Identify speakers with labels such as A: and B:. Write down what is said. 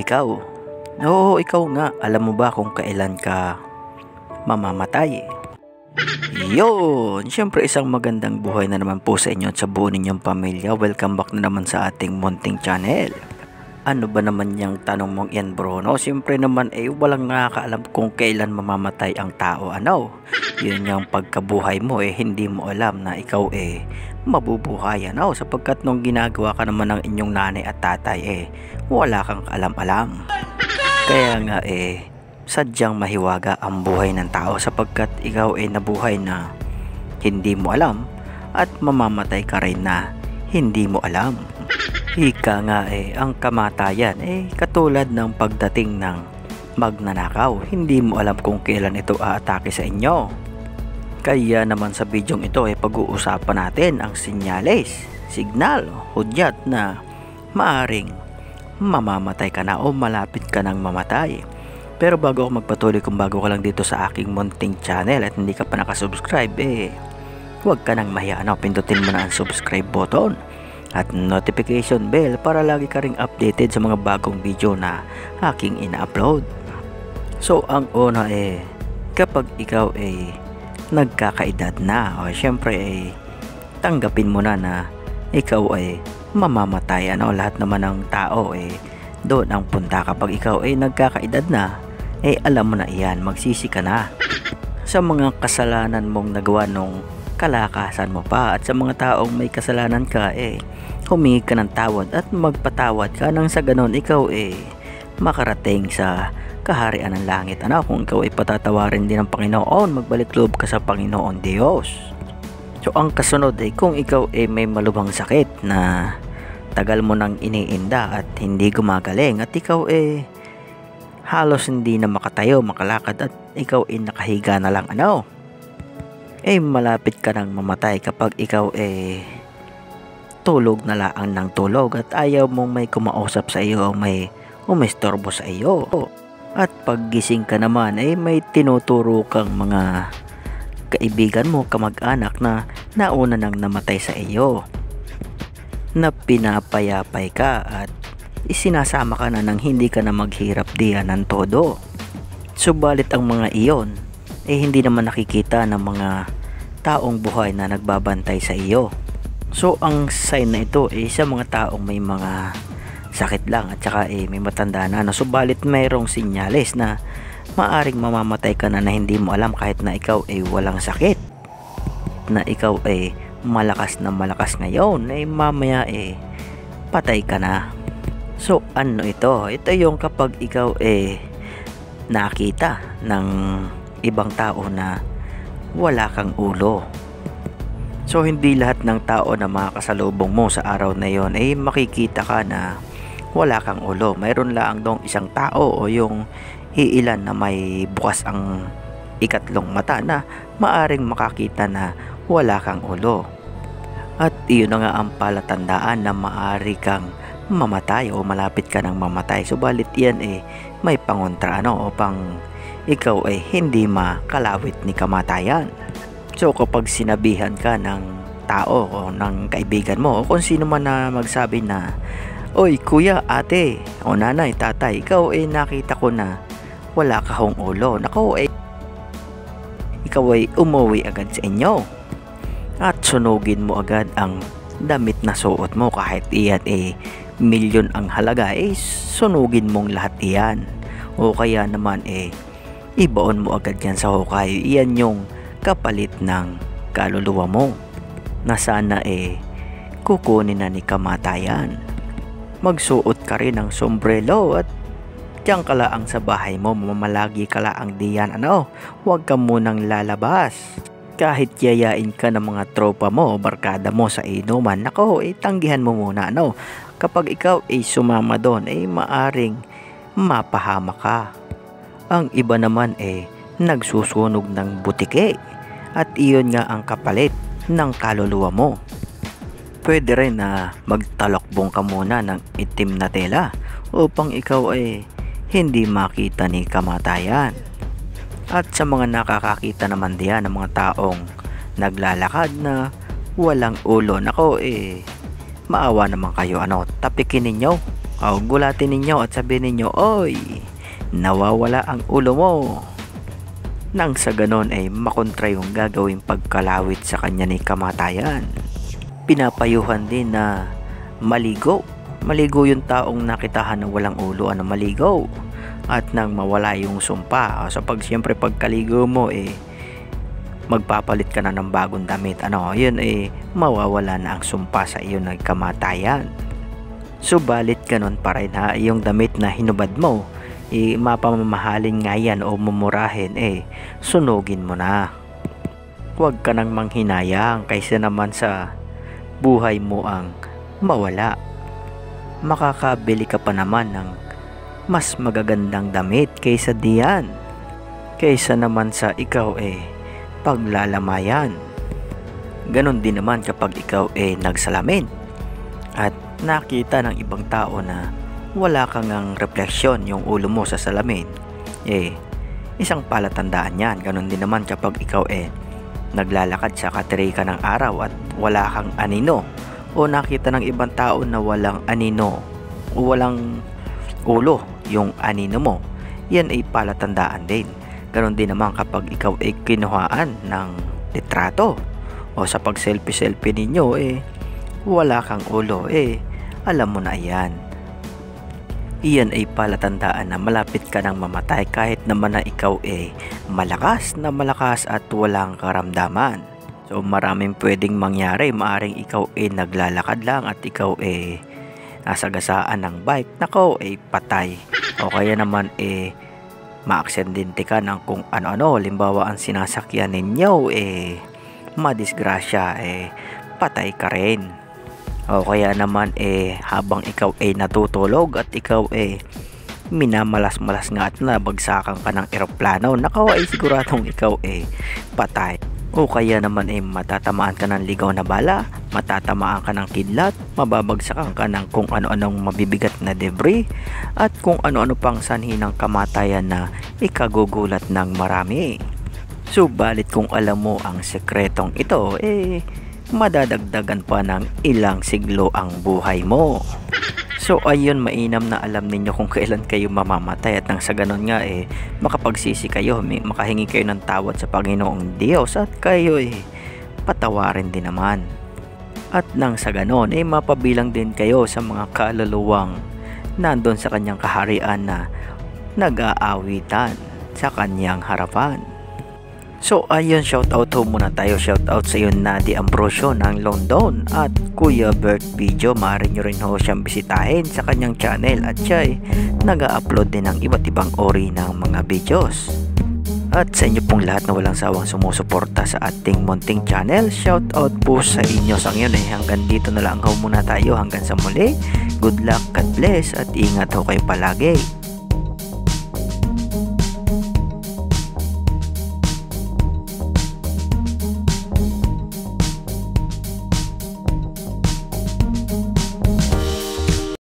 A: Ikaw, oo ikaw nga, alam mo ba kung kailan ka mamamatay? Yun! Siyempre isang magandang buhay na naman po sa inyo at sa buo ninyong pamilya. Welcome back na naman sa ating munting channel. Ano ba naman yung tanong mong yan bro? No? Siyempre naman eh walang nakakaalam kung kailan mamamatay ang tao. Ano? Yun yung pagkabuhay mo eh hindi mo alam na ikaw eh mabubuhay. Ano? Sapagkat nung ginagawa ka naman ng inyong nanay at tatay eh wala kang alam-alam. Kaya nga eh sadyang mahiwaga ang buhay ng tao sapagkat ikaw ay nabuhay na hindi mo alam at mamamatay ka rin na hindi mo alam. Ika nga eh, ang kamatayan eh katulad ng pagdating ng magnanakaw. Hindi mo alam kung kailan ito aatake sa inyo. Kaya naman sa bidyong ito ay eh, pag-uusapan natin ang sinyales, signal, hudyat na maaring mamamatay ka na o malapit ka nang mamatay. Pero bago ako magpatuloy kung bago ka lang dito sa aking munting channel at hindi ka pa nakasubscribe eh, huwag ka nang mahiya no, pindutin mo na ang subscribe button at notification bell para lagi ka ring updated sa mga bagong video na aking ina-upload. So ang una eh kapag ikaw ay nagkakaedad na o syempre ay tanggapin mo na na ikaw ay mamamatay ano lahat naman ng tao eh doon ang punta kapag ikaw ay nagkakaedad na eh alam mo na iyan magsisi ka na sa mga kasalanan mong nagawa nung kalakasan mo pa at sa mga taong may kasalanan ka eh humingi ka ng tawad at magpatawad ka nang sa ganon ikaw eh makarating sa kaharian ng langit. Ano, kung ikaw ay patatawarin din ng Panginoon, magbalik loob ka sa Panginoon Diyos. So, ang kasunod ay kung ikaw ay may malubhang sakit na tagal mo nang iniinda at hindi gumagaling at ikaw eh halos hindi na makatayo, makalakad at ikaw ay nakahiga na lang ano eh malapit ka nang mamatay kapag ikaw eh tulog na laang ng tulog at ayaw mong may kumausap sa iyo o may umistorbo sa iyo. At paggising ka naman ay may tinuturo kang mga kaibigan mo, kamag-anak na nauna nang namatay sa iyo. Na pinapayapay ka at isinasama ka na nang hindi ka na maghirap diyan ng todo. Subalit ang mga iyon eh hindi naman nakikita ng mga taong buhay na nagbabantay sa iyo. So ang sign na ito ay eh, sa mga taong may mga sakit lang at saka eh, may matanda na na subalit mayroong sinyales na maaring mamamatay ka na na hindi mo alam kahit na ikaw ay walang sakit. Na ikaw ay malakas na malakas ngayon ay mamaya eh patay ka na. So ano ito? Ito yung kapag ikaw eh nakita ng ibang tao na wala kang ulo So hindi lahat ng tao na makakasalubong mo sa araw na yon ay makikita ka na wala kang ulo. Mayroon lang dong isang tao o yung iilan na may bukas ang ikatlong mata na maaring makakita na wala kang ulo. At iyon na nga ang palatandaan na maari kang mamatay o malapit ka ng mamatay. Subalit yan eh may pangontra ano o pang ikaw ay hindi makalawit ni kamatayan. So kapag sinabihan ka ng tao o ng kaibigan mo o kung sino man na magsabi na Oy kuya, ate, o nanay, tatay, ikaw ay nakita ko na wala ka hong ulo. Nako ay eh, ikaw ay umuwi agad sa inyo. At sunugin mo agad ang damit na suot mo kahit iyan eh milyon ang halaga eh sunugin mong lahat iyan. O kaya naman eh ibaon mo agad yan sa hukay. Iyan yung kapalit ng kaluluwa mo na sana eh kukunin na ni kamatayan. Magsuot ka rin ng sombrero at diyan ka sa bahay mo, mamalagi ka laang diyan ano, huwag ka munang lalabas. Kahit yayain ka ng mga tropa mo barkada mo sa inuman, nako, eh, tanggihan mo muna ano. Kapag ikaw ay eh, sumama doon, eh maaring mapahama ka. Ang iba naman eh nagsusunog ng butike at iyon nga ang kapalit ng kaluluwa mo. Pwede rin na magtalokbong ka muna ng itim na tela upang ikaw ay hindi makita ni kamatayan. At sa mga nakakakita naman diyan ng mga taong naglalakad na walang ulo, nako eh, maawa naman kayo ano, tapikin ninyo O, gulatin ninyo at sabihin ninyo, Oy, nawawala ang ulo mo. Nang sa ganon ay makontra yung gagawing pagkalawit sa kanya ni kamatayan. Pinapayuhan din na maligo. Maligo yung taong nakitahan na walang ulo ano maligo. At nang mawala yung sumpa. So pag siyempre pagkaligo mo eh magpapalit ka na ng bagong damit. Ano, yun eh mawawala na ang sumpa sa iyo ng kamatayan. Subalit ganun pa rin ha, yung damit na hinubad mo eh, mapamamahalin nga yan o mumurahin eh, sunugin mo na. Huwag ka nang manghinayang kaysa naman sa buhay mo ang mawala. Makakabili ka pa naman ng mas magagandang damit kaysa diyan. Kaysa naman sa ikaw eh, paglalamayan. Ganon din naman kapag ikaw eh nagsalamin at nakita ng ibang tao na wala kang ang refleksyon yung ulo mo sa salamin, eh, isang palatandaan yan. Ganon din naman kapag ikaw eh, naglalakad sa katrika ng araw at wala kang anino o nakita ng ibang tao na walang anino o walang ulo yung anino mo, yan ay palatandaan din. Ganon din naman kapag ikaw ay kinuhaan ng litrato o sa pag selfie selfie ninyo eh wala kang ulo eh alam mo na yan iyan ay palatandaan na malapit ka nang mamatay kahit naman na ikaw ay malakas na malakas at walang karamdaman. So maraming pwedeng mangyari, maaring ikaw ay naglalakad lang at ikaw ay nasa gasaan ng bike, nako ay patay. O kaya naman ay maaksidente ka ng kung ano-ano, limbawa ang sinasakyan ninyo eh madisgrasya eh patay ka rin. O kaya naman eh habang ikaw ay eh, natutulog at ikaw eh minamalas-malas nga at nabagsakan ka ng eroplano, nakaw ay siguradong ikaw eh patay. O kaya naman eh matatamaan ka ng ligaw na bala, matatamaan ka ng kidlat, mababagsakan ka ng kung ano-anong mabibigat na debris, at kung ano-ano pang sanhi ng kamatayan na ikagugulat ng marami. Subalit kung alam mo ang sekretong ito, eh madadagdagan pa ng ilang siglo ang buhay mo. So ayun mainam na alam ninyo kung kailan kayo mamamatay at nang sa ganun nga eh makapagsisi kayo, may, makahingi kayo ng tawad sa Panginoong Diyos at kayo eh patawarin din naman. At nang sa ganun eh mapabilang din kayo sa mga kaluluwang nandun sa kanyang kaharian na nag-aawitan sa kanyang harapan. So ayun, shoutout ho muna tayo. Shoutout sa iyo Nadi Ambrosio ng London at Kuya Bert Video. Maaari nyo rin ho siyang bisitahin sa kanyang channel at siya ay nag-upload din ng iba't ibang ori ng mga videos. At sa inyo pong lahat na walang sawang sumusuporta sa ating munting channel, shoutout po sa inyo sa ngayon eh. Hanggang dito na lang ho muna tayo hanggang sa muli. Good luck, God bless at ingat ho kayo palagi.